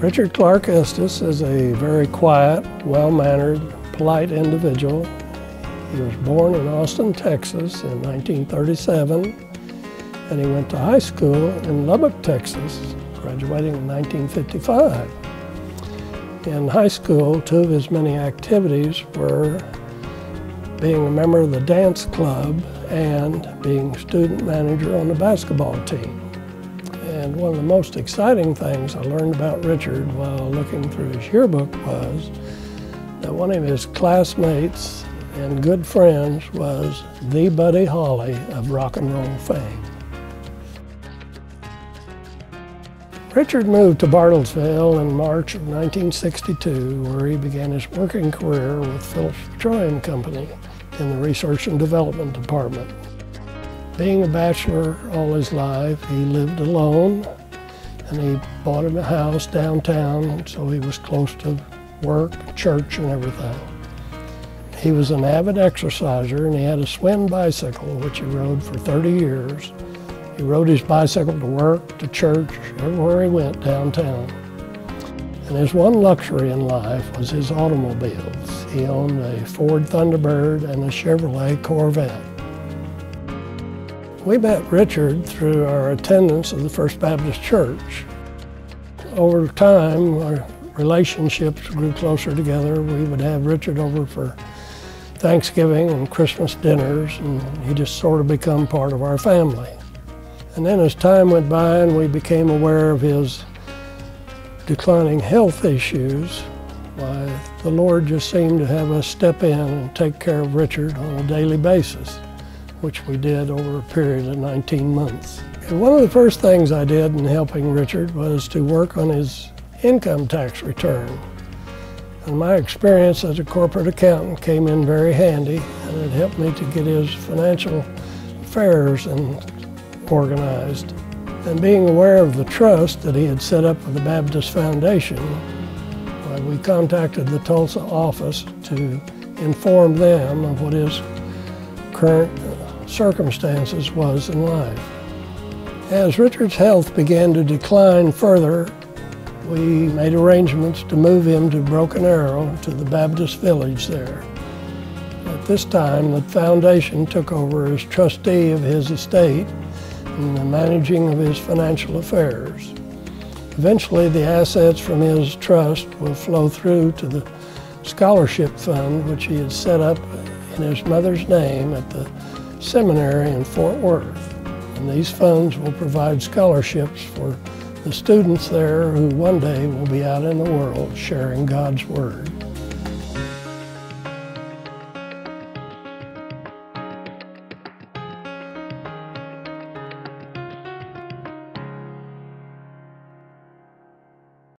Richard Clark Estes is a very quiet, well-mannered, polite individual. He was born in Austin, Texas in 1937, and he went to high school in Lubbock, Texas, graduating in 1955. In high school, two of his many activities were being a member of the dance club and being student manager on the basketball team. And one of the most exciting things I learned about Richard while looking through his yearbook was that one of his classmates and good friends was the Buddy Holly of rock and roll fame. Richard moved to Bartlesville in March of 1962, where he began his working career with Phillips Petroleum Company in the Research and Development Department. Being a bachelor all his life, he lived alone and he bought him a house downtown so he was close to work, church, and everything. He was an avid exerciser and he had a Schwinn bicycle which he rode for 30 years. He rode his bicycle to work, to church, everywhere he went downtown. And his one luxury in life was his automobiles. He owned a Ford Thunderbird and a Chevrolet Corvette. We met Richard through our attendance of the First Baptist Church. Over time, our relationships grew closer together. We would have Richard over for Thanksgiving and Christmas dinners, and he just sort of become part of our family. And then as time went by and we became aware of his declining health issues, why, the Lord just seemed to have us step in and take care of Richard on a daily basis which we did over a period of 19 months. And one of the first things I did in helping Richard was to work on his income tax return. And my experience as a corporate accountant came in very handy and it helped me to get his financial affairs and organized. And being aware of the trust that he had set up with the Baptist Foundation, uh, we contacted the Tulsa office to inform them of what his current uh, circumstances was in life. As Richard's health began to decline further, we made arrangements to move him to Broken Arrow to the Baptist village there. At this time, the foundation took over as trustee of his estate and the managing of his financial affairs. Eventually, the assets from his trust will flow through to the scholarship fund, which he had set up in his mother's name at the seminary in Fort Worth. And these funds will provide scholarships for the students there who one day will be out in the world sharing God's Word.